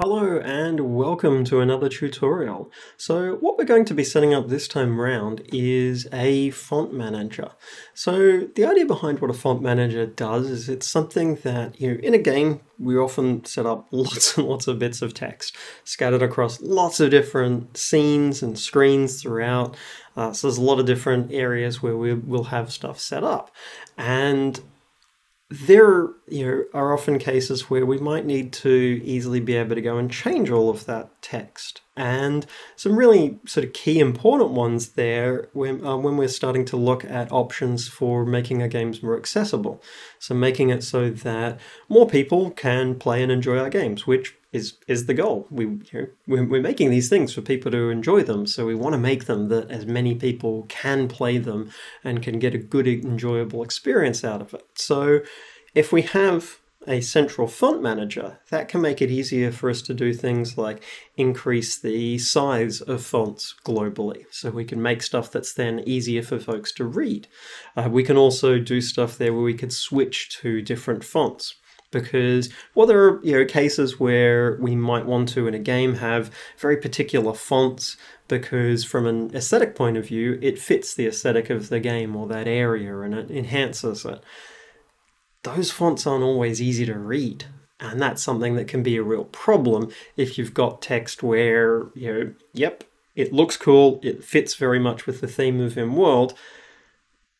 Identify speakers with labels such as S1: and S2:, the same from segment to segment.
S1: Hello and welcome to another tutorial. So what we're going to be setting up this time round is a font manager. So the idea behind what a font manager does is it's something that, you know, in a game we often set up lots and lots of bits of text scattered across lots of different scenes and screens throughout. Uh, so there's a lot of different areas where we will have stuff set up. And there you know, are often cases where we might need to easily be able to go and change all of that text. And some really sort of key important ones there when, uh, when we're starting to look at options for making our games more accessible. So making it so that more people can play and enjoy our games, which is is the goal. We you know, we're, making these things for people to enjoy them, so we want to make them that as many people can play them and can get a good, enjoyable experience out of it. So if we have a central font manager, that can make it easier for us to do things like increase the size of fonts globally. So we can make stuff that's then easier for folks to read. Uh, we can also do stuff there where we could switch to different fonts because well there are you know cases where we might want to in a game have very particular fonts because from an aesthetic point of view it fits the aesthetic of the game or that area and it enhances it those fonts aren't always easy to read. And that's something that can be a real problem if you've got text where, you know, yep, it looks cool, it fits very much with the theme of MWorld,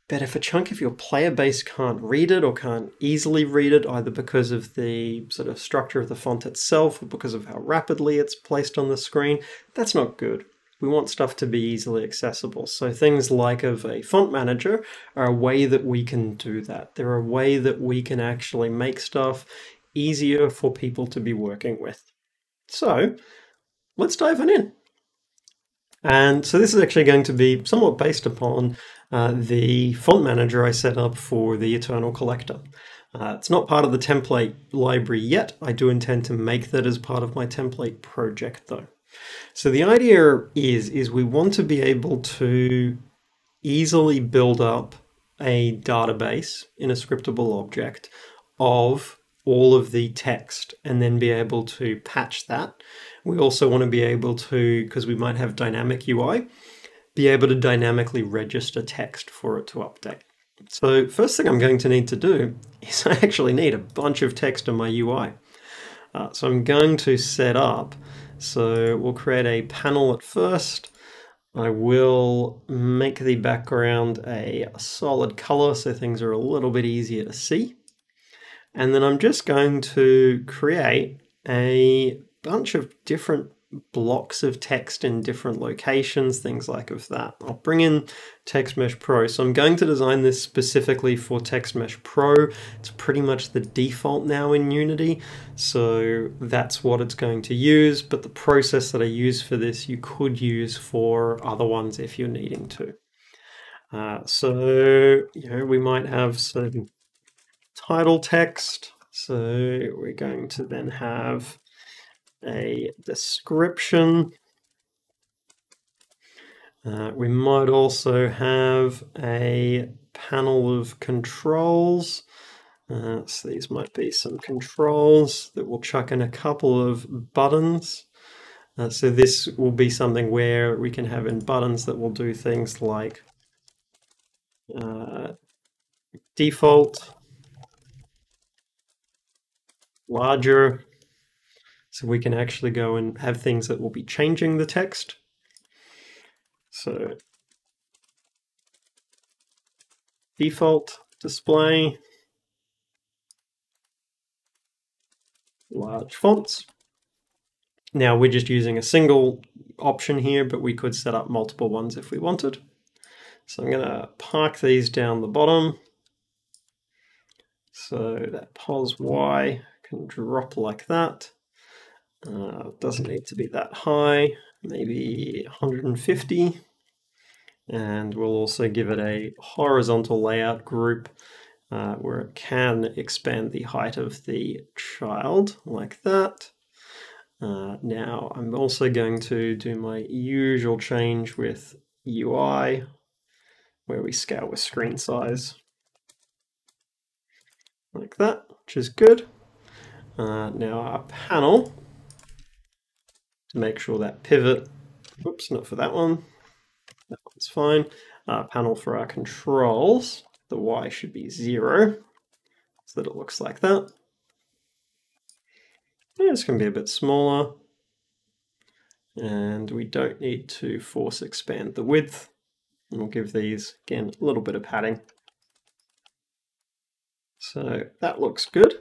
S1: but if a chunk of your player base can't read it or can't easily read it, either because of the sort of structure of the font itself or because of how rapidly it's placed on the screen, that's not good we want stuff to be easily accessible. So things like of a font manager are a way that we can do that. They're a way that we can actually make stuff easier for people to be working with. So let's dive in. And so this is actually going to be somewhat based upon uh, the font manager I set up for the Eternal Collector. Uh, it's not part of the template library yet. I do intend to make that as part of my template project though. So the idea is, is we want to be able to easily build up a database in a scriptable object of all of the text and then be able to patch that. We also want to be able to, because we might have dynamic UI, be able to dynamically register text for it to update. So first thing I'm going to need to do is I actually need a bunch of text in my UI. Uh, so I'm going to set up so we'll create a panel at first. I will make the background a solid color so things are a little bit easier to see. And then I'm just going to create a bunch of different blocks of text in different locations, things like of that. I'll bring in TextMesh Pro. So I'm going to design this specifically for TextMesh Pro. It's pretty much the default now in Unity. So that's what it's going to use. But the process that I use for this, you could use for other ones if you're needing to. Uh, so, you know, we might have some title text. So we're going to then have a description. Uh, we might also have a panel of controls. Uh, so these might be some controls that will chuck in a couple of buttons. Uh, so this will be something where we can have in buttons that will do things like uh, default, larger, so we can actually go and have things that will be changing the text. So default display, large fonts. Now we're just using a single option here, but we could set up multiple ones if we wanted. So I'm going to park these down the bottom. So that pos Y can drop like that. Uh, doesn't need to be that high, maybe 150. And we'll also give it a horizontal layout group uh, where it can expand the height of the child like that. Uh, now I'm also going to do my usual change with UI where we scale with screen size like that, which is good. Uh, now our panel make sure that pivot, whoops, not for that one, that one's fine. Uh, panel for our controls, the Y should be zero, so that it looks like that. Yeah, it's going to be a bit smaller. And we don't need to force expand the width. And we'll give these, again, a little bit of padding. So that looks good.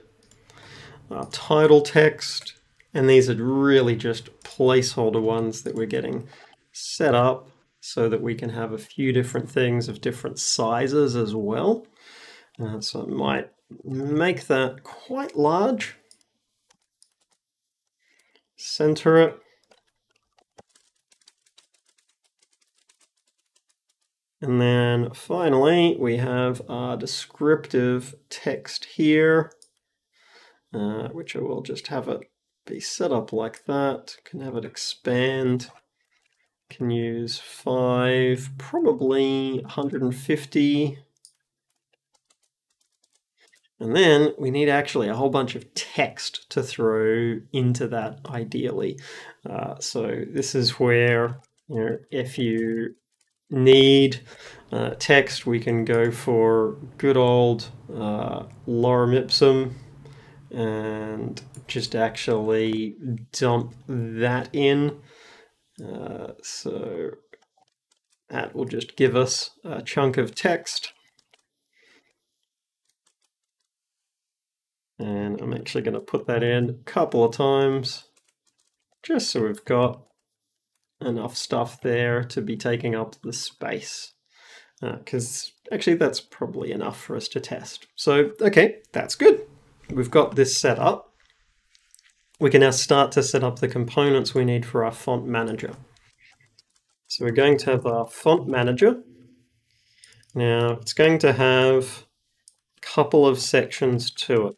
S1: Our title text, and these are really just placeholder ones that we're getting set up so that we can have a few different things of different sizes as well. Uh, so I might make that quite large. Center it. And then finally, we have our descriptive text here, uh, which I will just have it be set up like that. Can have it expand. Can use 5, probably 150. And then we need actually a whole bunch of text to throw into that ideally. Uh, so this is where, you know, if you need uh, text, we can go for good old uh, lorem ipsum and just actually dump that in. Uh, so that will just give us a chunk of text. And I'm actually going to put that in a couple of times just so we've got enough stuff there to be taking up the space. Because uh, actually that's probably enough for us to test. So, okay, that's good. We've got this set up. We can now start to set up the components we need for our font manager. So we're going to have our font manager. Now it's going to have a couple of sections to it.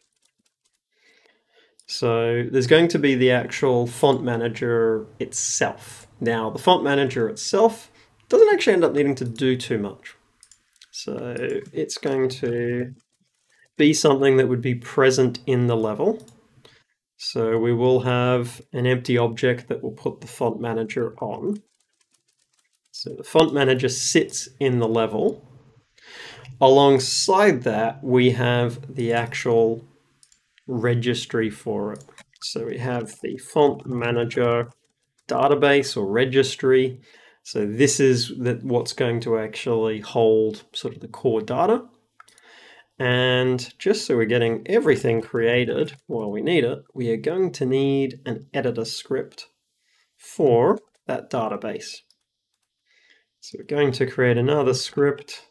S1: So there's going to be the actual font manager itself. Now, the font manager itself doesn't actually end up needing to do too much. So it's going to be something that would be present in the level. So we will have an empty object that will put the font manager on. So the font manager sits in the level. Alongside that, we have the actual registry for it. So we have the font manager database or registry. So this is what's going to actually hold sort of the core data. And just so we're getting everything created while we need it, we are going to need an editor script for that database. So we're going to create another script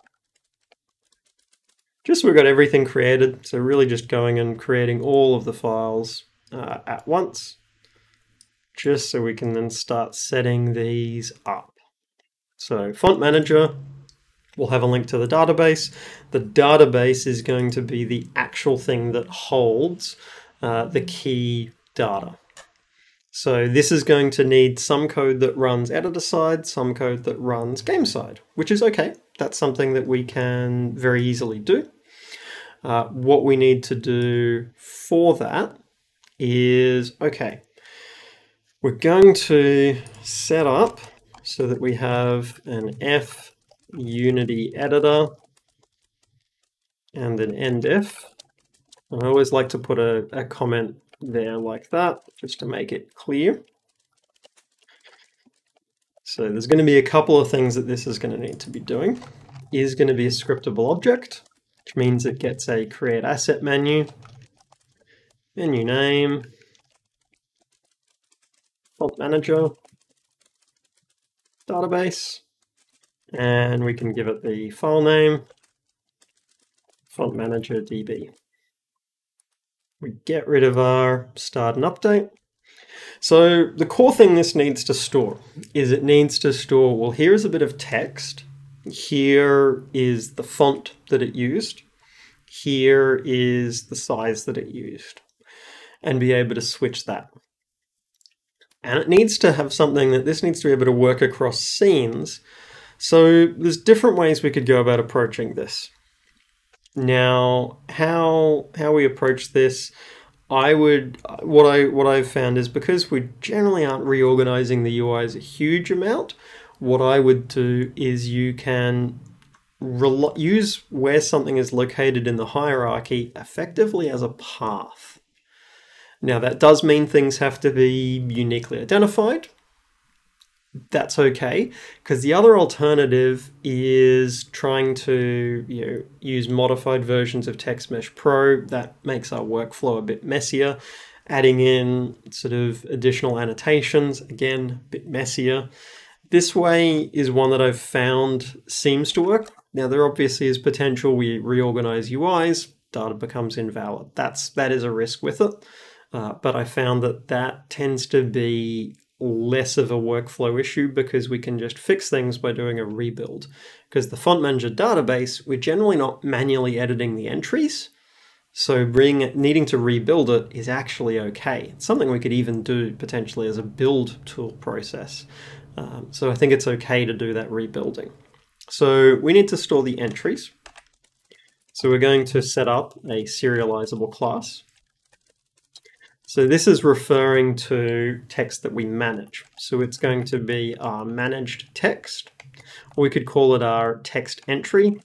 S1: just so we've got everything created. So really just going and creating all of the files uh, at once just so we can then start setting these up. So font manager, we'll have a link to the database. The database is going to be the actual thing that holds uh, the key data. So this is going to need some code that runs editor side, some code that runs game side, which is okay. That's something that we can very easily do. Uh, what we need to do for that is, okay, we're going to set up so that we have an F Unity editor and an endif. I always like to put a, a comment there like that, just to make it clear. So there's going to be a couple of things that this is going to need to be doing. Is going to be a scriptable object, which means it gets a create asset menu, menu name, font manager database and we can give it the file name font manager db we get rid of our start and update. So the core thing this needs to store is it needs to store well here's a bit of text. Here is the font that it used. Here is the size that it used and be able to switch that. And it needs to have something that this needs to be able to work across scenes. So there's different ways we could go about approaching this. Now, how how we approach this, I would what I what I've found is because we generally aren't reorganizing the UIs a huge amount. What I would do is you can use where something is located in the hierarchy effectively as a path. Now that does mean things have to be uniquely identified. That's okay, because the other alternative is trying to you know, use modified versions of TextMesh Pro. That makes our workflow a bit messier. Adding in sort of additional annotations, again, a bit messier. This way is one that I've found seems to work. Now there obviously is potential we reorganize UIs, data becomes invalid. That's that is a risk with it. Uh, but I found that that tends to be less of a workflow issue because we can just fix things by doing a rebuild. Because the Font Manager database, we're generally not manually editing the entries. So needing to rebuild it is actually okay. It's something we could even do potentially as a build tool process. Um, so I think it's okay to do that rebuilding. So we need to store the entries. So we're going to set up a serializable class. So this is referring to text that we manage. So it's going to be our managed text, we could call it our text entry.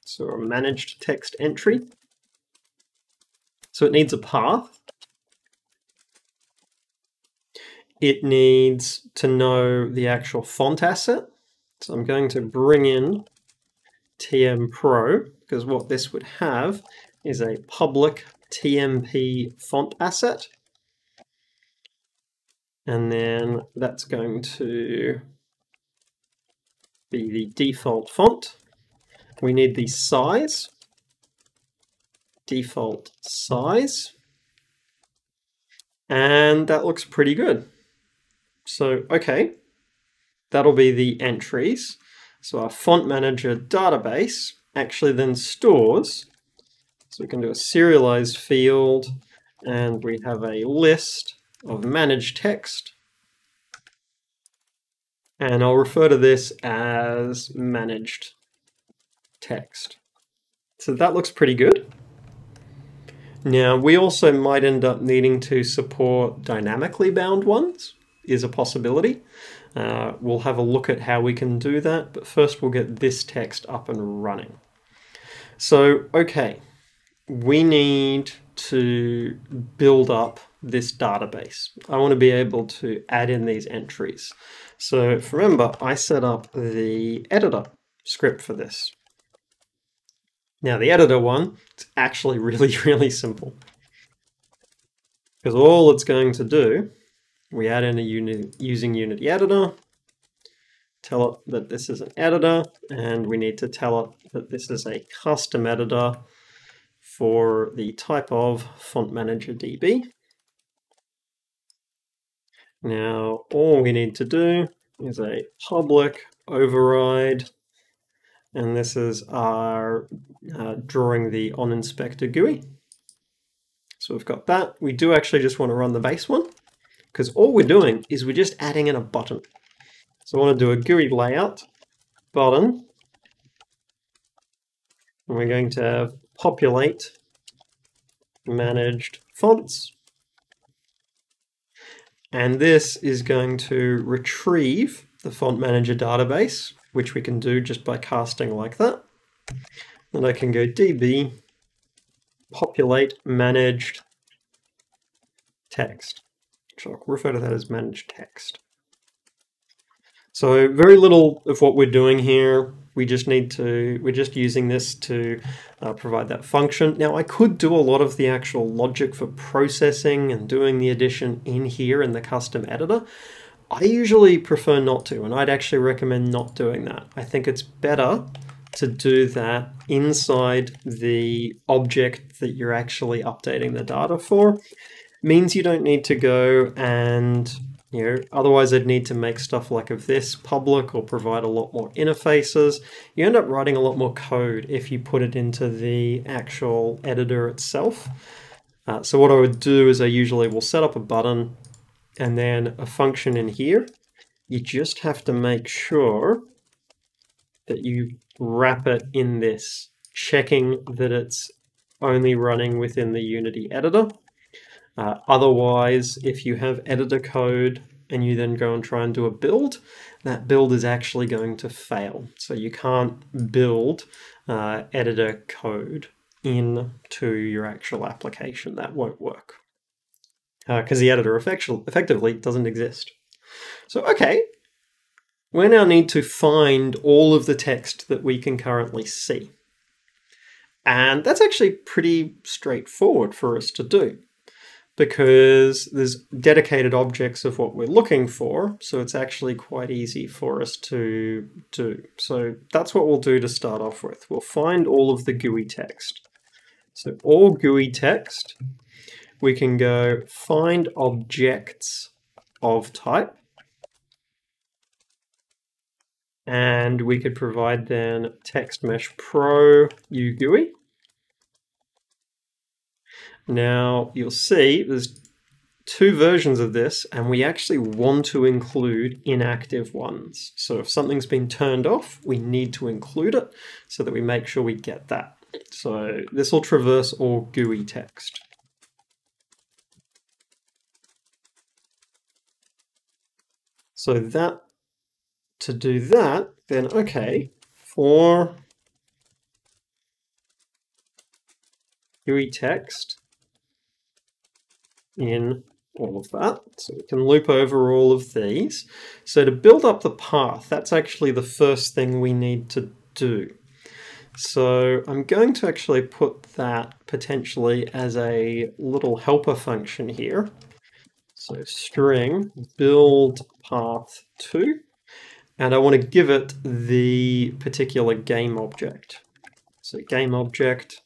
S1: So a managed text entry. So it needs a path. It needs to know the actual font asset. So I'm going to bring in TM Pro because what this would have is a public TMP font asset. And then that's going to be the default font. We need the size, default size, and that looks pretty good. So, okay, That'll be the entries. So our font manager database actually then stores, so we can do a serialized field and we have a list of managed text. And I'll refer to this as managed text. So that looks pretty good. Now we also might end up needing to support dynamically bound ones is a possibility. Uh, we'll have a look at how we can do that, but first we'll get this text up and running. So, okay, we need to build up this database. I want to be able to add in these entries. So remember, I set up the editor script for this. Now the editor one, it's actually really, really simple. Because all it's going to do we add in a unit using Unity Editor, tell it that this is an editor, and we need to tell it that this is a custom editor for the type of Font Manager DB. Now, all we need to do is a public override, and this is our uh, drawing the onInspector GUI. So we've got that. We do actually just want to run the base one because all we're doing is we're just adding in a button. So I want to do a GUI layout button, and we're going to populate managed fonts. And this is going to retrieve the font manager database, which we can do just by casting like that. And I can go db populate managed text. So I'll refer to that as managed text. So very little of what we're doing here, we just need to, we're just using this to uh, provide that function. Now I could do a lot of the actual logic for processing and doing the addition in here in the custom editor. I usually prefer not to, and I'd actually recommend not doing that. I think it's better to do that inside the object that you're actually updating the data for means you don't need to go and you know, otherwise I'd need to make stuff like of this public or provide a lot more interfaces. You end up writing a lot more code if you put it into the actual editor itself. Uh, so what I would do is I usually will set up a button and then a function in here. You just have to make sure that you wrap it in this, checking that it's only running within the Unity editor. Uh, otherwise, if you have editor code and you then go and try and do a build, that build is actually going to fail. So you can't build uh, editor code into your actual application. That won't work because uh, the editor effectively doesn't exist. So, okay, we now need to find all of the text that we can currently see. And that's actually pretty straightforward for us to do because there's dedicated objects of what we're looking for, so it's actually quite easy for us to do. So that's what we'll do to start off with. We'll find all of the GUI text. So all GUI text, we can go find objects of type, and we could provide then text mesh pro UGUI. Now you'll see there's two versions of this and we actually want to include inactive ones. So if something's been turned off, we need to include it so that we make sure we get that. So this will traverse all GUI text. So that, to do that, then okay, for GUI text, in mm-hmm. all of that. So we can loop over all of these. So to build up the path, that's actually the first thing we need to do. So I'm going to actually put that potentially as a little helper function here. So string build path 2 and I want to give it the particular game object. So game object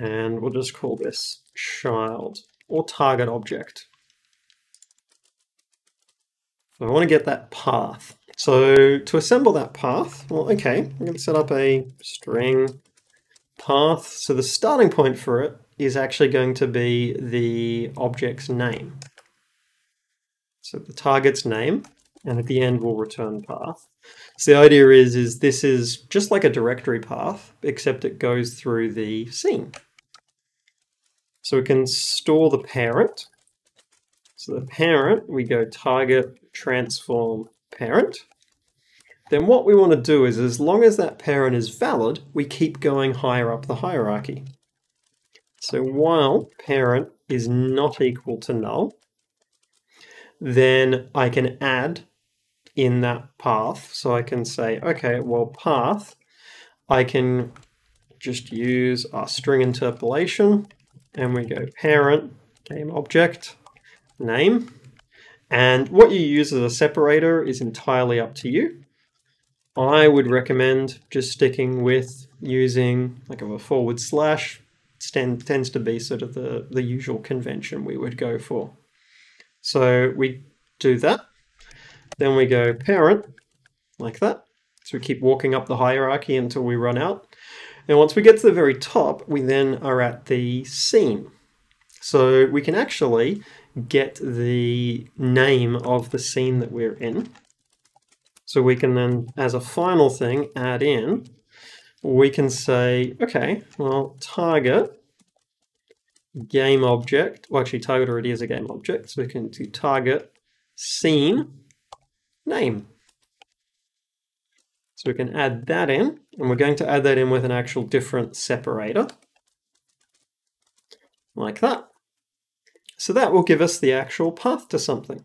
S1: and we'll just call this child or target object. So I want to get that path. So to assemble that path, well, okay, I'm going to set up a string path. So the starting point for it is actually going to be the object's name. So the target's name, and at the end we'll return path. So the idea is, is this is just like a directory path, except it goes through the scene. So we can store the parent. So the parent, we go target transform parent. Then what we want to do is, as long as that parent is valid, we keep going higher up the hierarchy. So while parent is not equal to null, then I can add in that path. So I can say, okay, well, path, I can just use our string interpolation and we go parent, game object, name. And what you use as a separator is entirely up to you. I would recommend just sticking with using like a forward slash, tends to be sort of the, the usual convention we would go for. So we do that. Then we go parent, like that. So we keep walking up the hierarchy until we run out. And once we get to the very top, we then are at the scene. So we can actually get the name of the scene that we're in. So we can then, as a final thing, add in, we can say, okay, well, target game object, well actually target already is a game object, so we can do target scene name. So we can add that in, and we're going to add that in with an actual different separator, like that. So that will give us the actual path to something.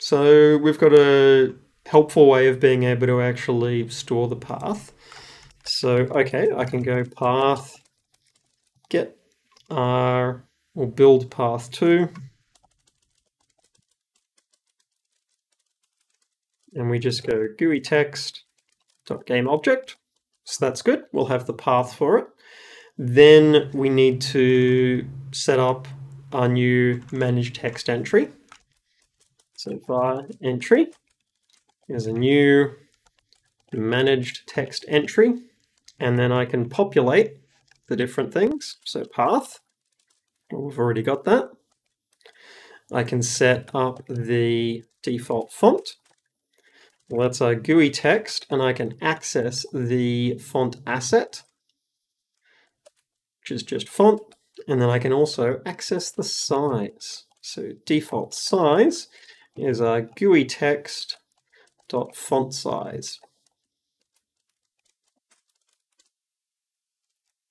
S1: So we've got a helpful way of being able to actually store the path. So, okay, I can go path, get our, or build path to, and we just go GUI text, game object. So that's good. We'll have the path for it. Then we need to set up our new manage text entry. So var entry is a new managed text entry. And then I can populate the different things. So path, we've already got that. I can set up the default font. Well, that's a GUI text, and I can access the font asset, which is just font, And then I can also access the size. So default size is our GUI text dot font size.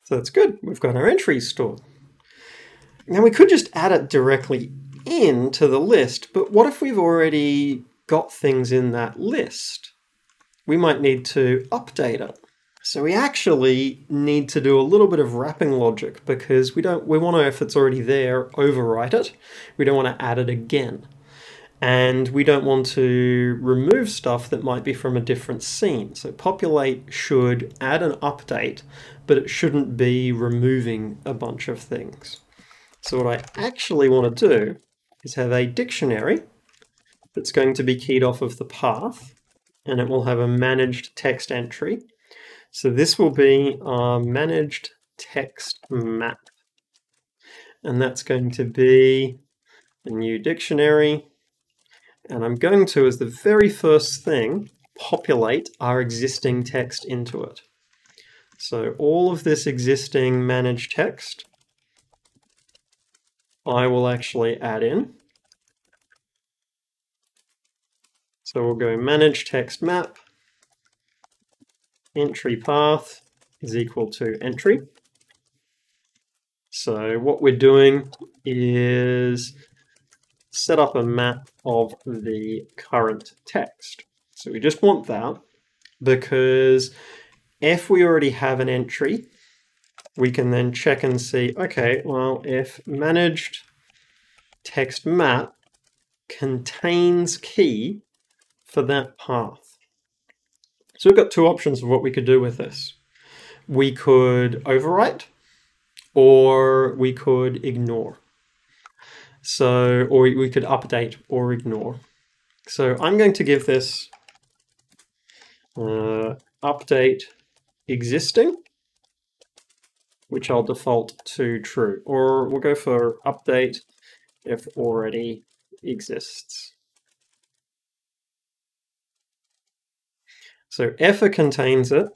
S1: So that's good. We've got our entries stored. Now we could just add it directly into the list, but what if we've already got things in that list? We might need to update it. So we actually need to do a little bit of wrapping logic because we don't we want to, if it's already there, overwrite it. We don't want to add it again. And we don't want to remove stuff that might be from a different scene. So populate should add an update, but it shouldn't be removing a bunch of things. So what I actually want to do is have a dictionary that's going to be keyed off of the path, and it will have a managed text entry so this will be our managed text map. And that's going to be a new dictionary. And I'm going to, as the very first thing, populate our existing text into it. So all of this existing managed text, I will actually add in. So we'll go manage text map, entry path is equal to entry. So what we're doing is set up a map of the current text. So we just want that because if we already have an entry, we can then check and see, okay, well, if managed text map contains key for that path. So we've got two options of what we could do with this. We could overwrite or we could ignore. So, or we could update or ignore. So I'm going to give this uh, update existing, which I'll default to true, or we'll go for update if already exists. So effort contains it.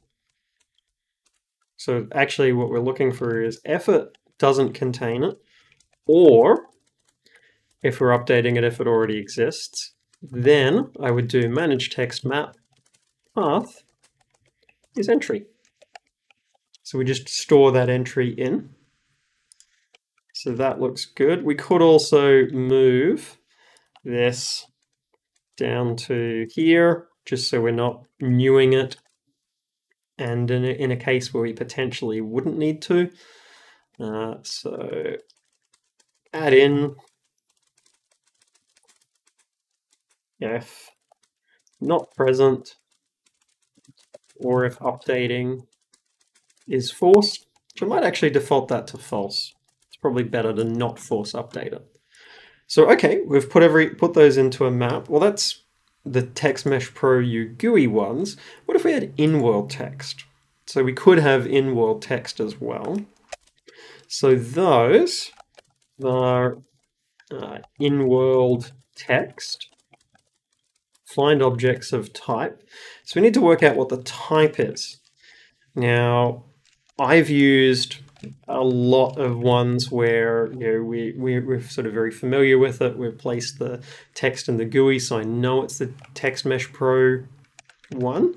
S1: So actually what we're looking for is effort doesn't contain it, or if we're updating it if it already exists, then I would do manage text map path is entry. So we just store that entry in. So that looks good. We could also move this down to here just so we're not newing it. And in a, in a case where we potentially wouldn't need to. Uh, so add in if not present or if updating is forced, which I might actually default that to false. It's probably better to not force update it. So okay, we've put every put those into a map. Well, that's the text mesh Pro UGUI ones, what if we had in-world text? So we could have in-world text as well. So those are uh, in-world text, find objects of type. So we need to work out what the type is. Now, I've used a lot of ones where you know we, we we're sort of very familiar with it. We've placed the text in the GUI, so I know it's the Text Mesh Pro one.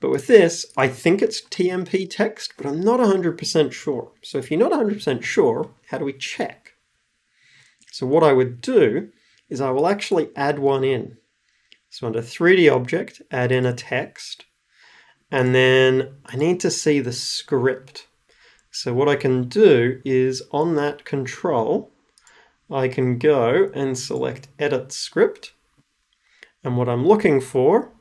S1: But with this, I think it's TMP text, but I'm not 100% sure. So if you're not 100% sure, how do we check? So what I would do is I will actually add one in. So under 3D object, add in a text, and then I need to see the script. So what I can do is on that control, I can go and select edit script. And what I'm looking for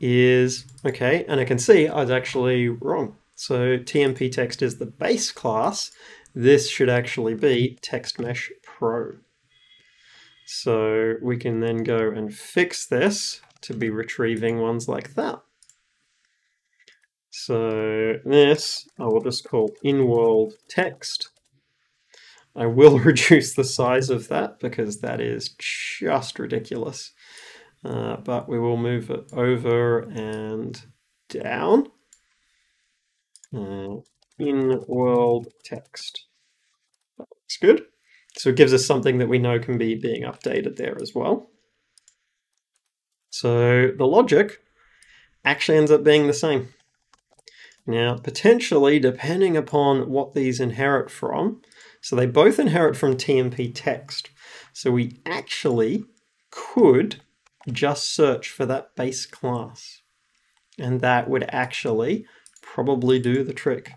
S1: is, okay, and I can see I was actually wrong. So TMP text is the base class. This should actually be TextMesh Pro. So we can then go and fix this to be retrieving ones like that. So this I will just call in-world text. I will reduce the size of that because that is just ridiculous. Uh, but we will move it over and down. Uh, in-world text. It's good. So it gives us something that we know can be being updated there as well. So the logic actually ends up being the same. Now, potentially, depending upon what these inherit from, so they both inherit from TMP text. So we actually could just search for that base class. And that would actually probably do the trick.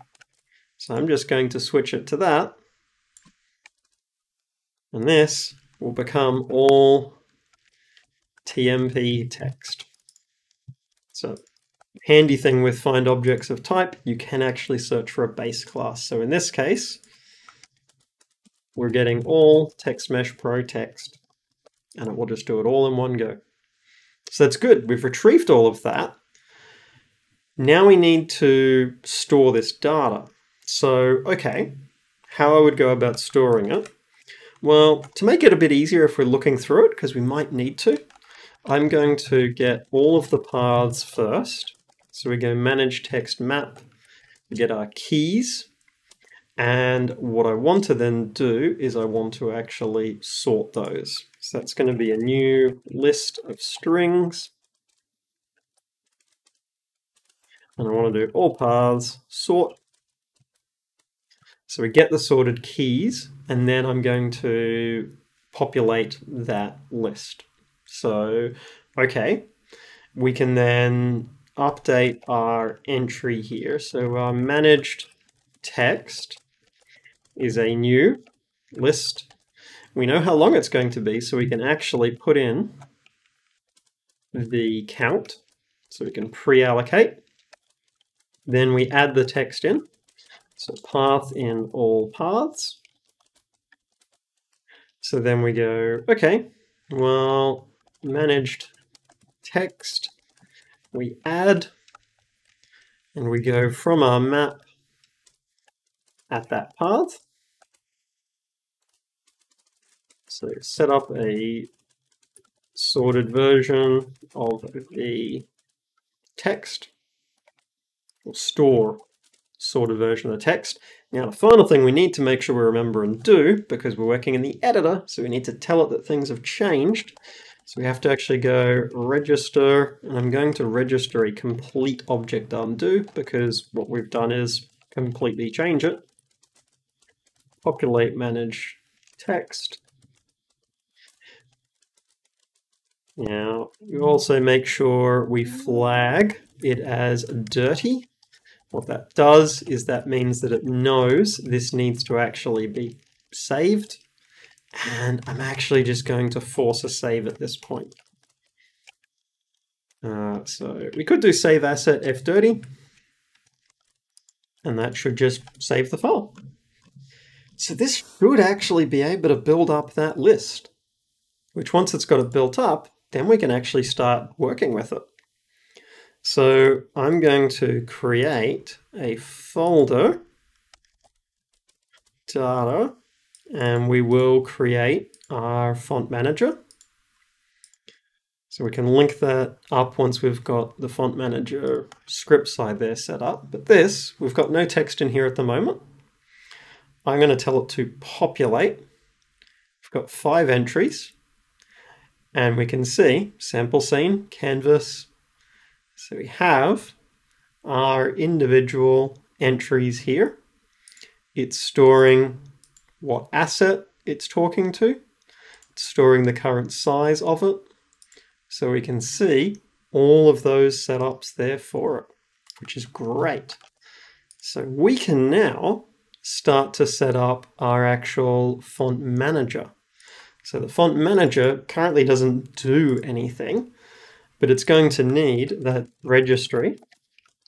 S1: So I'm just going to switch it to that. And this will become all TMP text. So handy thing with find objects of type, you can actually search for a base class. So in this case, we're getting all text mesh pro text and it will just do it all in one go. So that's good. We've retrieved all of that. Now we need to store this data. So, okay, how I would go about storing it. Well, to make it a bit easier if we're looking through it, because we might need to, I'm going to get all of the paths first. So we go manage text map, we get our keys, and what I want to then do is I want to actually sort those. So that's going to be a new list of strings. And I want to do all paths, sort. So we get the sorted keys, and then I'm going to populate that list. So, okay, we can then update our entry here. So our managed text is a new list. We know how long it's going to be, so we can actually put in the count. So we can pre-allocate. Then we add the text in. So path in all paths. So then we go, okay, well, managed text, we add, and we go from our map at that path. So set up a sorted version of the text, or store sorted version of the text. Now the final thing we need to make sure we remember and do, because we're working in the editor, so we need to tell it that things have changed. So we have to actually go register, and I'm going to register a complete object undo, because what we've done is completely change it. Populate manage text, Now, you also make sure we flag it as dirty. What that does is that means that it knows this needs to actually be saved. And I'm actually just going to force a save at this point. Uh, so we could do save asset if dirty. And that should just save the file. So this should actually be able to build up that list, which once it's got it built up, then we can actually start working with it. So I'm going to create a folder data and we will create our font manager. So we can link that up once we've got the font manager script side there set up. But this, we've got no text in here at the moment. I'm going to tell it to populate. We've got five entries. And we can see sample scene, canvas. So we have our individual entries here. It's storing what asset it's talking to. It's storing the current size of it. So we can see all of those setups there for it, which is great. So we can now start to set up our actual font manager. So the font manager currently doesn't do anything, but it's going to need that registry.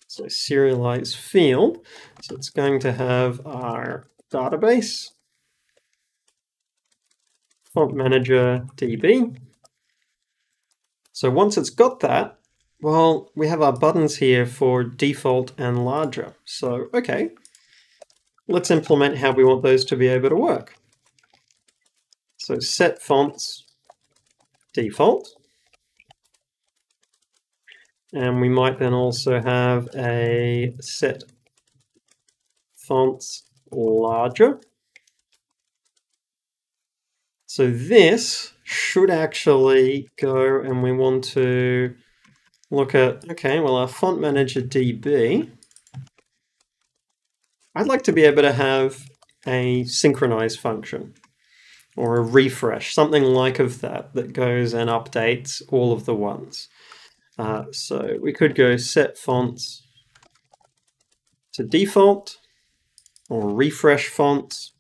S1: So serialize field. So it's going to have our database, font manager DB. So once it's got that, well, we have our buttons here for default and larger. So, okay, let's implement how we want those to be able to work. So set fonts default. And we might then also have a set fonts larger. So this should actually go and we want to look at, okay, well our font manager DB, I'd like to be able to have a synchronize function or a refresh, something like of that, that goes and updates all of the ones. Uh, so we could go set fonts to default or refresh fonts.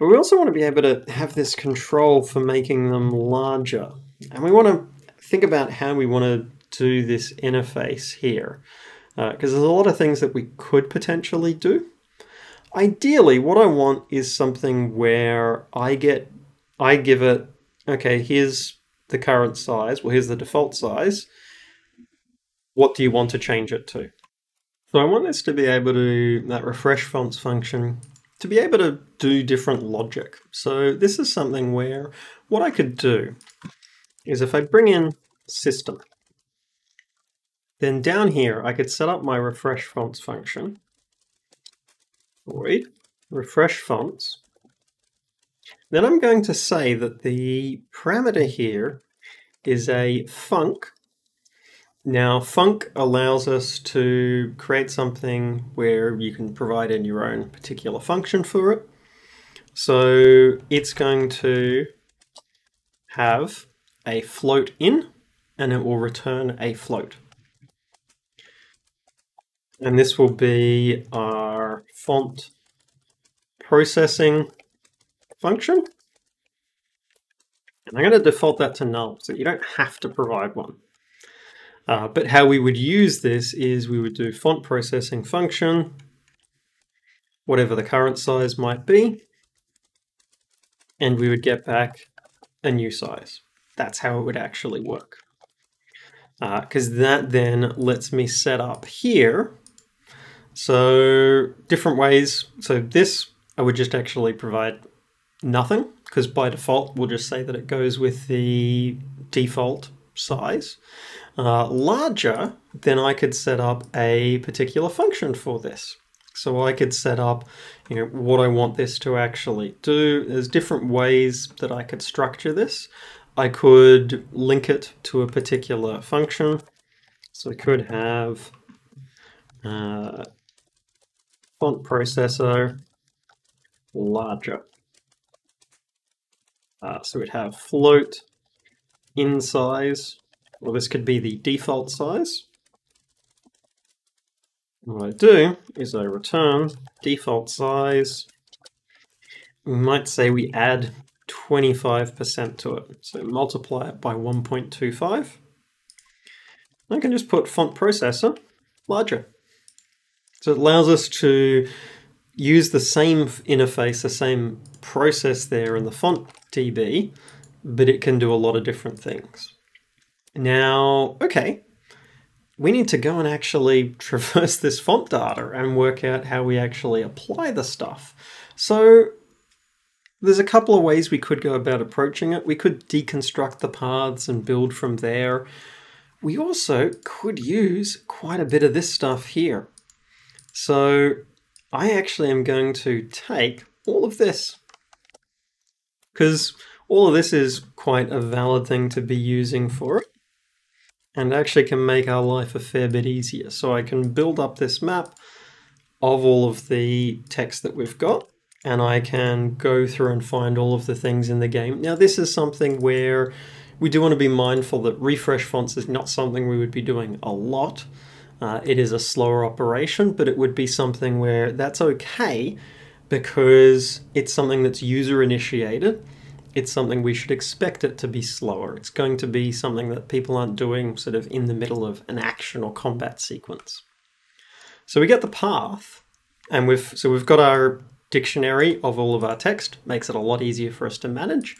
S1: But we also want to be able to have this control for making them larger. And we want to think about how we want to do this interface here. Because uh, there's a lot of things that we could potentially do. Ideally, what I want is something where I get, I give it, okay, here's the current size, well, here's the default size. What do you want to change it to? So I want this to be able to, that refresh fonts function, to be able to do different logic. So this is something where what I could do is if I bring in system, then down here I could set up my refresh fonts function void refresh fonts. Then I'm going to say that the parameter here is a func. Now func allows us to create something where you can provide in your own particular function for it. So it's going to have a float in and it will return a float. And this will be our font processing function. And I'm going to default that to null, so you don't have to provide one. Uh, but how we would use this is we would do font processing function, whatever the current size might be, and we would get back a new size. That's how it would actually work. Because uh, that then lets me set up here so different ways. So this, I would just actually provide nothing because by default, we'll just say that it goes with the default size. Uh, larger, then I could set up a particular function for this. So I could set up you know, what I want this to actually do. There's different ways that I could structure this. I could link it to a particular function. So I could have uh, font processor larger. Uh, so we'd have float in size. Well, this could be the default size. what I do is I return default size. We might say we add 25% to it. So multiply it by 1.25. I can just put font processor larger. So it allows us to use the same interface, the same process there in the font DB, but it can do a lot of different things. Now, okay, we need to go and actually traverse this font data and work out how we actually apply the stuff. So there's a couple of ways we could go about approaching it. We could deconstruct the paths and build from there. We also could use quite a bit of this stuff here. So I actually am going to take all of this because all of this is quite a valid thing to be using for it and actually can make our life a fair bit easier. So I can build up this map of all of the text that we've got and I can go through and find all of the things in the game. Now this is something where we do want to be mindful that refresh fonts is not something we would be doing a lot. Uh, it is a slower operation, but it would be something where that's okay because it's something that's user initiated. It's something we should expect it to be slower. It's going to be something that people aren't doing sort of in the middle of an action or combat sequence. So we get the path, and we've so we've got our dictionary of all of our text. Makes it a lot easier for us to manage.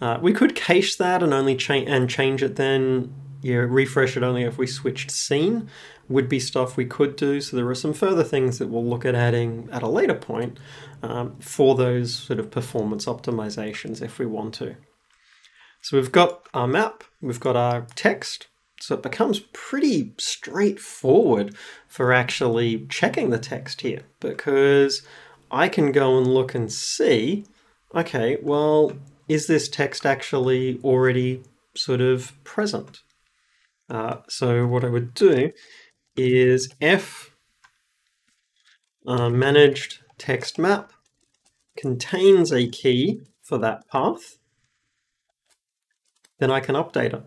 S1: Uh, we could cache that and only change and change it then know, refresh it only if we switched scene would be stuff we could do. So there are some further things that we'll look at adding at a later point um, for those sort of performance optimizations if we want to. So we've got our map, we've got our text, so it becomes pretty straightforward for actually checking the text here because I can go and look and see, okay, well, is this text actually already sort of present? Uh, so what I would do is F uh, managed text map contains a key for that path, then I can update it.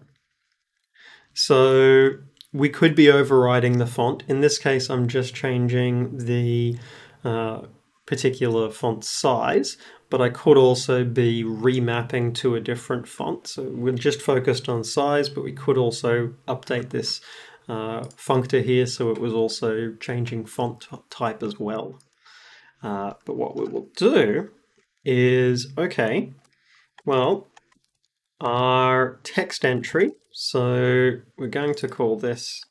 S1: So we could be overriding the font. In this case, I'm just changing the uh, particular font size, but I could also be remapping to a different font. So we're just focused on size, but we could also update this uh, functor here so it was also changing font type as well. Uh, but what we will do is, okay, well, our text entry, so we're going to call this,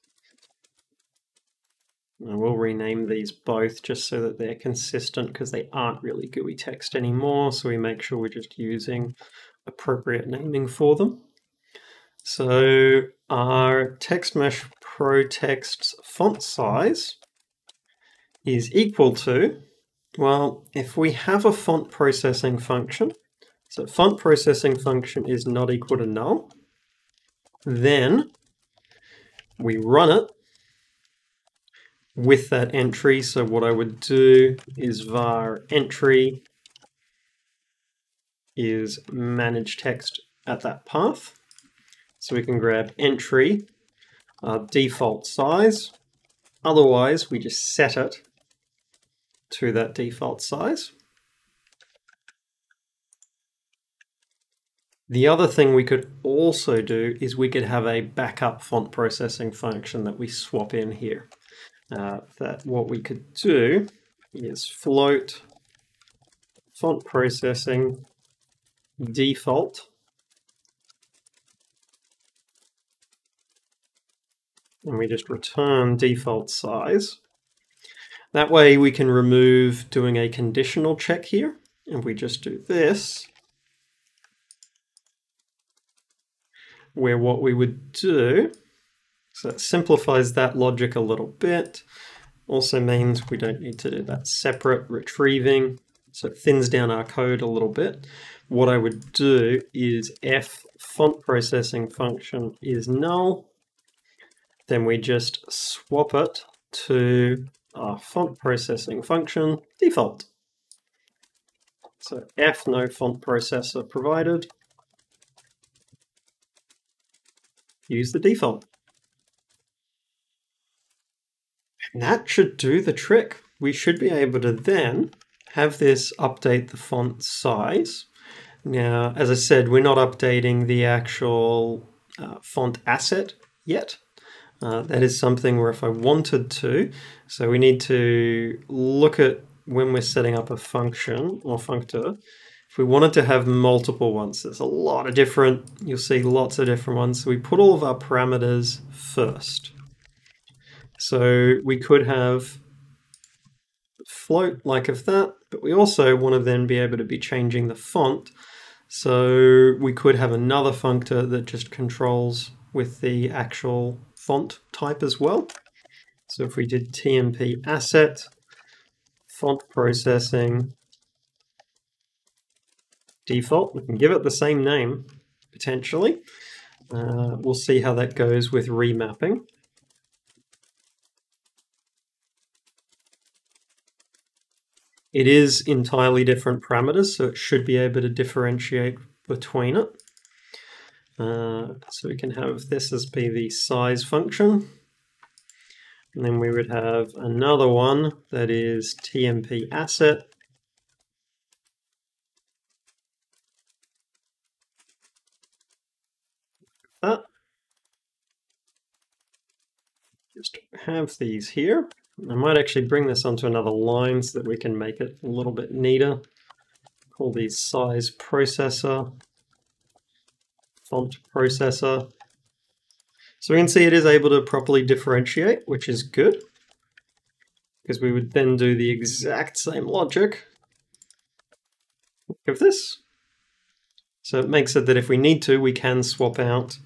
S1: I will rename these both just so that they're consistent because they aren't really GUI text anymore, so we make sure we're just using appropriate naming for them. So our text mesh pro text's font size is equal to well, if we have a font processing function, so font processing function is not equal to null, then we run it with that entry. So what I would do is var entry is manage text at that path. So we can grab entry, uh, default size. Otherwise, we just set it to that default size. The other thing we could also do is we could have a backup font processing function that we swap in here. Uh, that what we could do is float font processing default. And we just return default size. That way we can remove doing a conditional check here. And we just do this, where what we would do, so it simplifies that logic a little bit, also means we don't need to do that separate retrieving, so it thins down our code a little bit. What I would do is f font processing function is null, then we just swap it to our font processing function default. So f no font processor provided. Use the default. And that should do the trick. We should be able to then have this update the font size. Now, as I said, we're not updating the actual uh, font asset yet. Uh, that is something where if I wanted to, so we need to look at when we're setting up a function or functor, if we wanted to have multiple ones, there's a lot of different, you'll see lots of different ones. So we put all of our parameters first. So we could have float like of that, but we also want to then be able to be changing the font. So we could have another functor that just controls with the actual font type as well. So if we did TMP asset, font processing, default, we can give it the same name potentially. Uh, we'll see how that goes with remapping. It is entirely different parameters, so it should be able to differentiate between it. Uh, so we can have this as be the size function. And then we would have another one that is TMP asset. That. Just have these here. I might actually bring this onto another line so that we can make it a little bit neater. Call these size processor font processor. So we can see it is able to properly differentiate, which is good, because we would then do the exact same logic of this. So it makes it that if we need to, we can swap out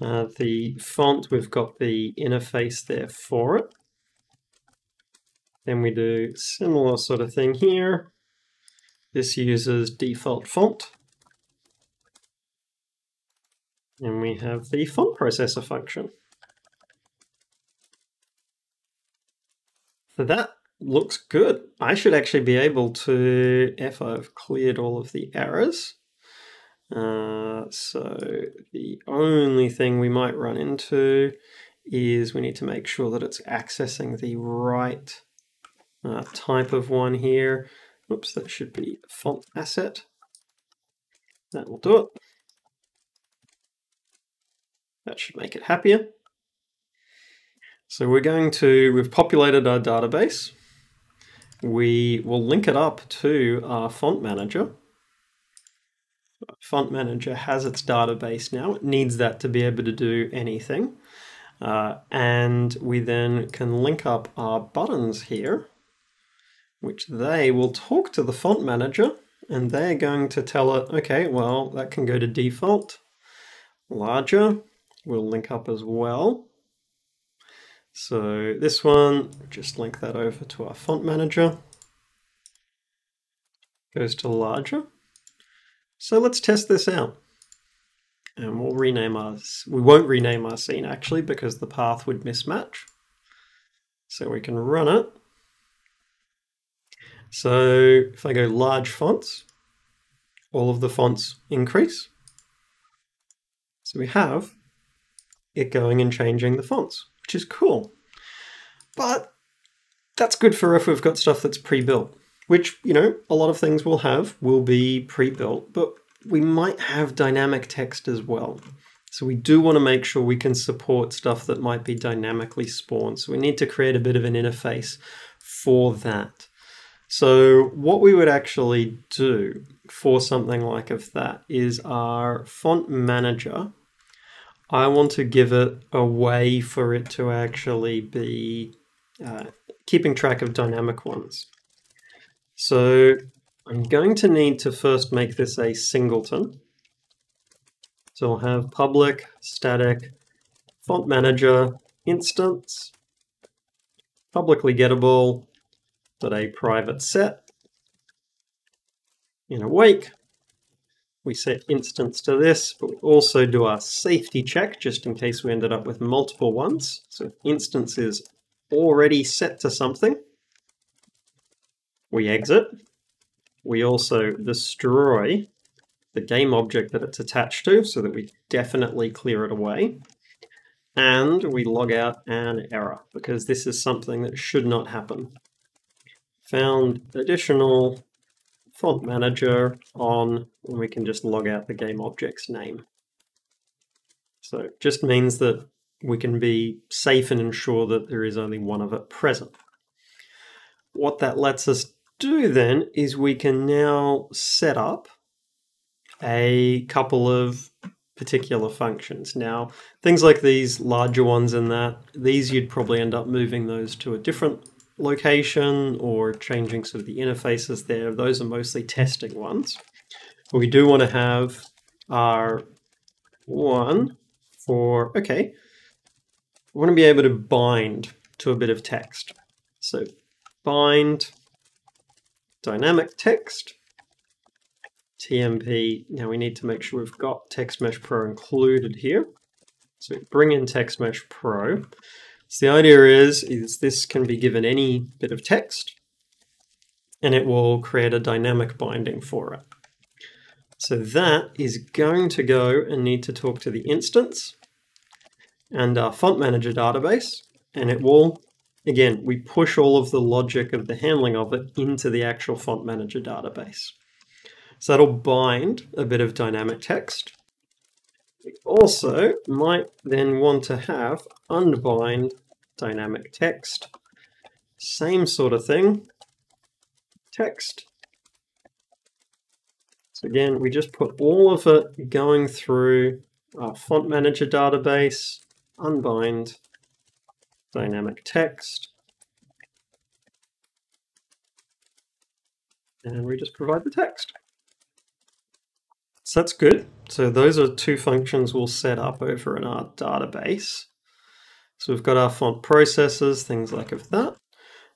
S1: uh, the font. We've got the interface there for it. Then we do similar sort of thing here. This uses default font. And we have the font processor function. So that looks good. I should actually be able to, if I've cleared all of the errors. Uh, so the only thing we might run into is we need to make sure that it's accessing the right uh, type of one here. Oops, that should be font asset. That will do it. That should make it happier. So we're going to, we've populated our database. We will link it up to our font manager. Font manager has its database now. It needs that to be able to do anything. Uh, and we then can link up our buttons here, which they will talk to the font manager and they're going to tell it, okay, well, that can go to default. Larger, we'll link up as well. So this one, just link that over to our font manager. Goes to larger. So let's test this out. And we'll rename our, we won't rename our scene actually because the path would mismatch. So we can run it. So if I go large fonts, all of the fonts increase. So we have it going and changing the fonts, which is cool. But that's good for if we've got stuff that's pre-built, which, you know, a lot of things we'll have will be pre-built, but we might have dynamic text as well. So we do want to make sure we can support stuff that might be dynamically spawned. So we need to create a bit of an interface for that. So what we would actually do for something like of that is our font manager. I want to give it a way for it to actually be uh, keeping track of dynamic ones. So I'm going to need to first make this a singleton. So I'll have public static font manager instance, publicly gettable, but a private set. In awake, we set instance to this, but we also do our safety check just in case we ended up with multiple ones. So if instance is already set to something, we exit we also destroy the game object that it's attached to so that we definitely clear it away. And we log out an error because this is something that should not happen. Found additional font manager on, and we can just log out the game object's name. So it just means that we can be safe and ensure that there is only one of it present. What that lets us do then is we can now set up a couple of particular functions. Now, things like these larger ones and that, these you'd probably end up moving those to a different location or changing sort of the interfaces there. Those are mostly testing ones. But we do want to have our one for, okay, we want to be able to bind to a bit of text. So bind dynamic text, TMP. Now we need to make sure we've got TextMesh Pro included here. So bring in TextMesh Pro. So the idea is, is this can be given any bit of text and it will create a dynamic binding for it. So that is going to go and need to talk to the instance and our font manager database and it will Again, we push all of the logic of the handling of it into the actual font manager database. So that'll bind a bit of dynamic text. We also might then want to have unbind dynamic text. Same sort of thing, text. So again, we just put all of it going through our font manager database, unbind dynamic text. And we just provide the text. So that's good. So those are two functions we'll set up over in our database. So we've got our font processors, things like of that.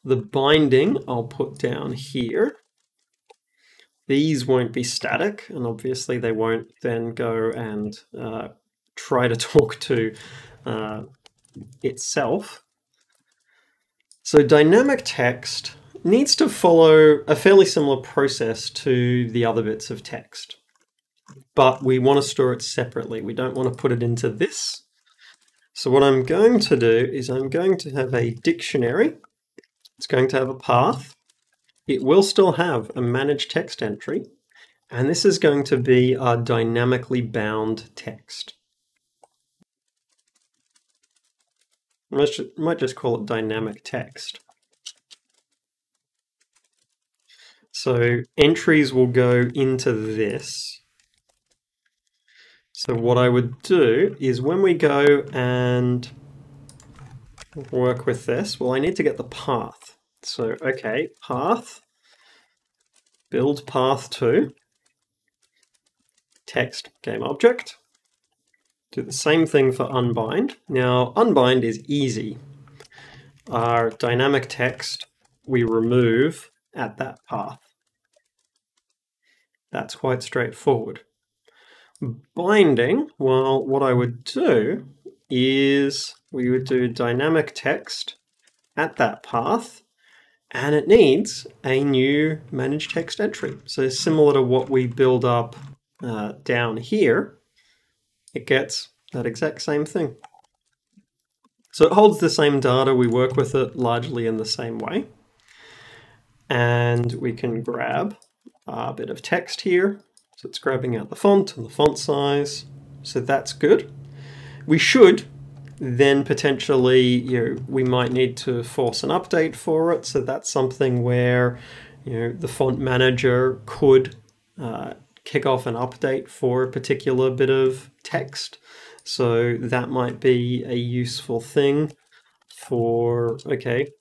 S1: The binding I'll put down here. these won't be static, and obviously they won't then go and uh, try to talk to uh, itself. So dynamic text needs to follow a fairly similar process to the other bits of text. But we want to store it separately. We don't want to put it into this. So what I'm going to do is I'm going to have a dictionary. It's going to have a path. It will still have a manage text entry. And this is going to be our dynamically bound text. I might just call it dynamic text. So entries will go into this. So what I would do is when we go and work with this, well, I need to get the path. So, okay, path, build path to, text game object. Do the same thing for unbind. Now, unbind is easy. Our dynamic text we remove at that path. That's quite straightforward. Binding, well, what I would do is we would do dynamic text at that path, and it needs a new manage text entry. So similar to what we build up uh, down here, it gets that exact same thing. So it holds the same data, we work with it largely in the same way. And we can grab a bit of text here. So it's grabbing out the font and the font size. So that's good. We should then potentially, you know, we might need to force an update for it. So that's something where, you know, the font manager could uh, kick off an update for a particular bit of text. So that might be a useful thing for, okay,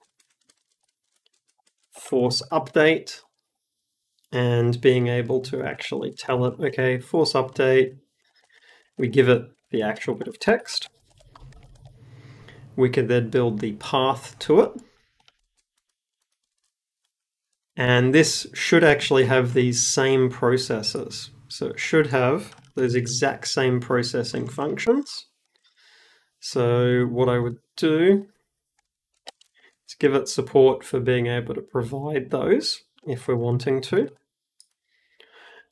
S1: force update and being able to actually tell it, okay, force update, we give it the actual bit of text. We can then build the path to it. And this should actually have these same processes. So it should have those exact same processing functions. So what I would do is give it support for being able to provide those if we're wanting to.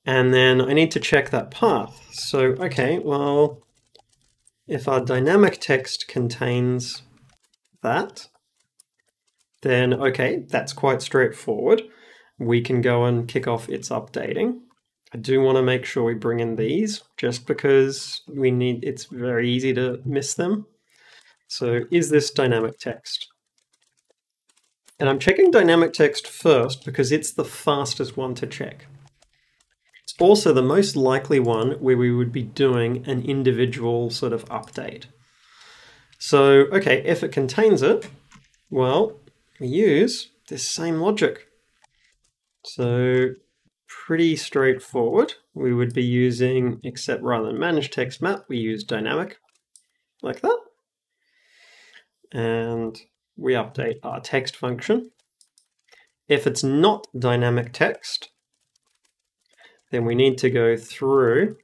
S1: And then I need to check that path. So, okay, well, if our dynamic text contains that, then okay, that's quite straightforward. We can go and kick off its updating. I do want to make sure we bring in these just because we need it's very easy to miss them. So is this dynamic text? And I'm checking dynamic text first because it's the fastest one to check also the most likely one where we would be doing an individual sort of update. So, okay, if it contains it, well, we use this same logic. So, pretty straightforward. We would be using, except rather than manage text map, we use dynamic, like that. And we update our text function. If it's not dynamic text, then we need to go through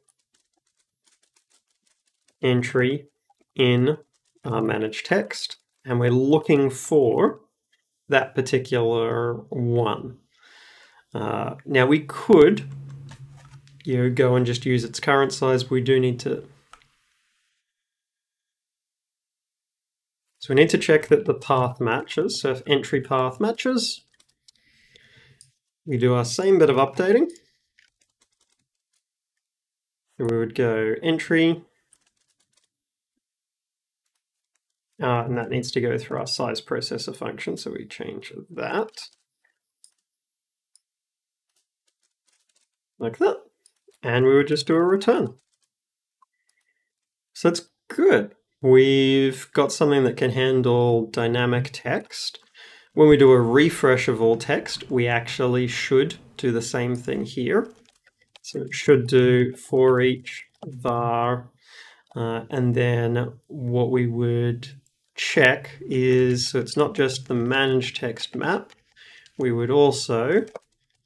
S1: entry in our manage text, and we're looking for that particular one. Uh, now we could you know, go and just use its current size, we do need to So we need to check that the path matches. So if entry path matches, we do our same bit of updating. So we would go entry, uh, and that needs to go through our size processor function, so we change that. Like that. And we would just do a return. So that's good. We've got something that can handle dynamic text. When we do a refresh of all text, we actually should do the same thing here. So it should do for each var. Uh, and then what we would check is, so it's not just the manage text map, we would also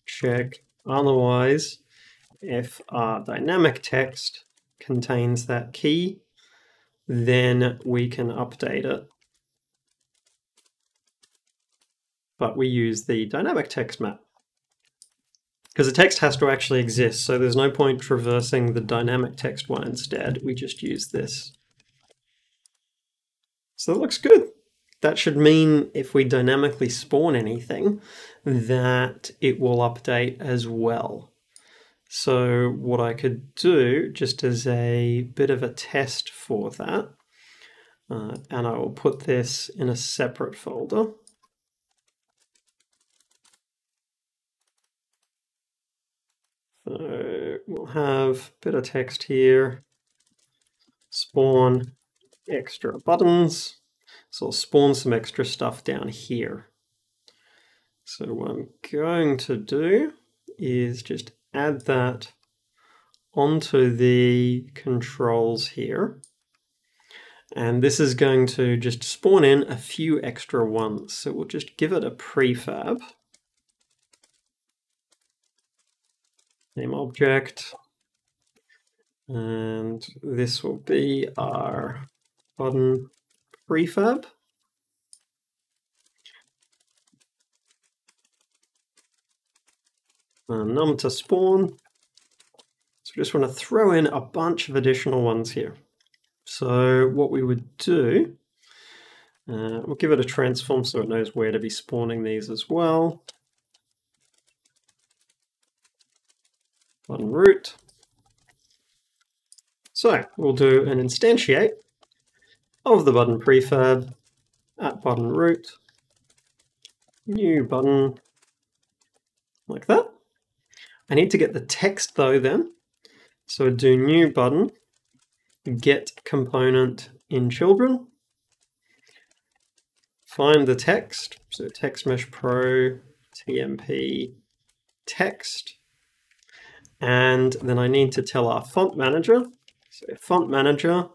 S1: check Otherwise, if our dynamic text contains that key, then we can update it. But we use the dynamic text map. Because the text has to actually exist, so there's no point traversing the dynamic text one instead. We just use this. So that looks good. That should mean if we dynamically spawn anything, that it will update as well. So what I could do, just as a bit of a test for that, uh, and I will put this in a separate folder. So we'll have a bit of text here, spawn extra buttons. So I'll spawn some extra stuff down here. So what I'm going to do is just add that onto the controls here. And this is going to just spawn in a few extra ones. So we'll just give it a prefab. Name object. And this will be our button prefab. And num to spawn. So we just want to throw in a bunch of additional ones here. So what we would do, uh, we'll give it a transform so it knows where to be spawning these as well. Button root. So we'll do an instantiate of the button prefab at button root, new button, like that. I need to get the text though then. So do new button, get component in children, find the text, so text mesh pro, tmp, text, and then I need to tell our font manager, so font manager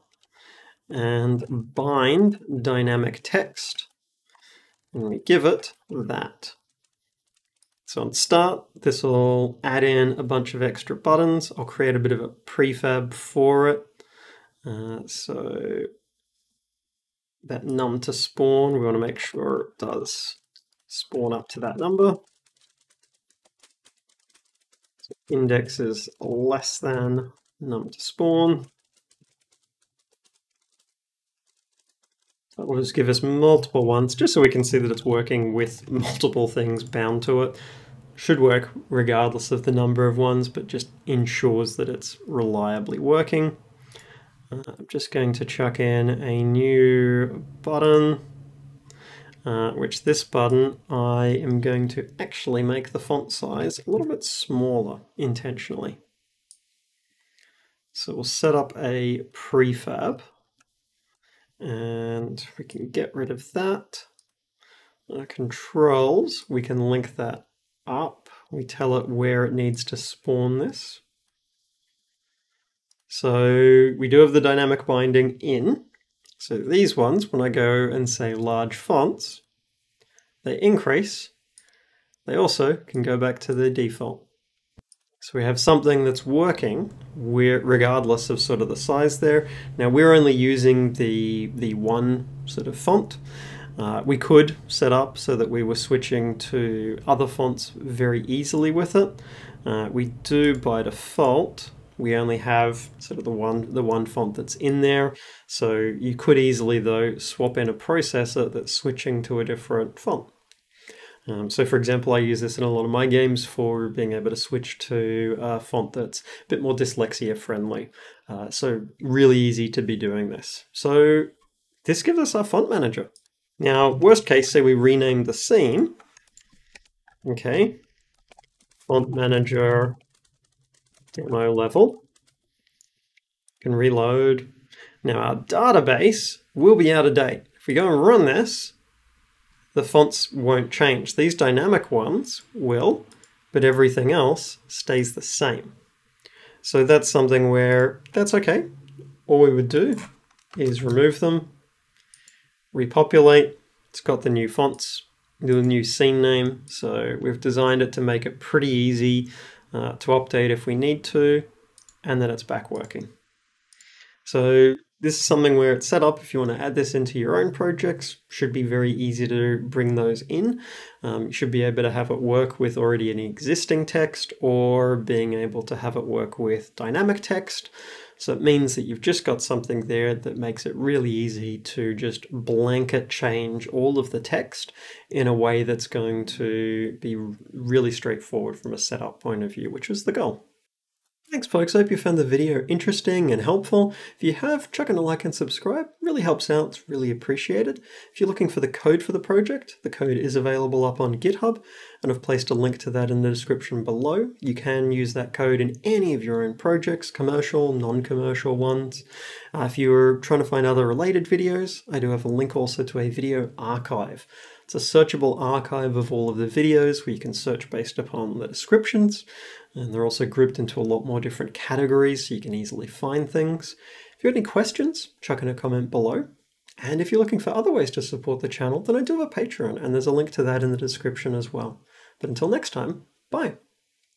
S1: and bind dynamic text and we give it that. So on start, this will add in a bunch of extra buttons. I'll create a bit of a prefab for it. Uh, so that num to spawn, we want to make sure it does spawn up to that number. So index is less than num to spawn. That will just give us multiple ones, just so we can see that it's working with multiple things bound to it. Should work regardless of the number of ones, but just ensures that it's reliably working. Uh, I'm just going to chuck in a new button, uh, which this button I am going to actually make the font size a little bit smaller intentionally. So we'll set up a prefab and we can get rid of that. Uh, controls, we can link that up. We tell it where it needs to spawn this. So we do have the dynamic binding in. So these ones, when I go and say large fonts, they increase. They also can go back to the default. So we have something that's working regardless of sort of the size there. Now we're only using the, the one sort of font. Uh, we could set up so that we were switching to other fonts very easily with it. Uh, we do by default, we only have sort of the one, the one font that's in there. So you could easily though swap in a processor that's switching to a different font. Um, so for example, I use this in a lot of my games for being able to switch to a font that's a bit more dyslexia friendly. Uh, so really easy to be doing this. So this gives us our font manager. Now, worst case, say we rename the scene. Okay, font manager demo level. Can reload. Now our database will be out of date. If we go and run this, the fonts won't change. These dynamic ones will, but everything else stays the same. So that's something where that's okay. All we would do is remove them, repopulate. It's got the new fonts, the new scene name. So we've designed it to make it pretty easy uh, to update if we need to, and then it's back working. So this is something where it's set up if you want to add this into your own projects, should be very easy to bring those in. Um, you should be able to have it work with already an existing text or being able to have it work with dynamic text. So it means that you've just got something there that makes it really easy to just blanket change all of the text in a way that's going to be really straightforward from a setup point of view, which was the goal. Thanks folks, I hope you found the video interesting and helpful. If you have, chuck in a like and subscribe, really helps out, it's really appreciated. If you're looking for the code for the project, the code is available up on GitHub, and I've placed a link to that in the description below. You can use that code in any of your own projects, commercial, non-commercial ones. Uh, if you're trying to find other related videos, I do have a link also to a video archive. It's a searchable archive of all of the videos where you can search based upon the descriptions. And they're also grouped into a lot more different categories so you can easily find things. If you have any questions, chuck in a comment below. And if you're looking for other ways to support the channel, then I do have a Patreon, and there's a link to that in the description as well. But until next time, bye.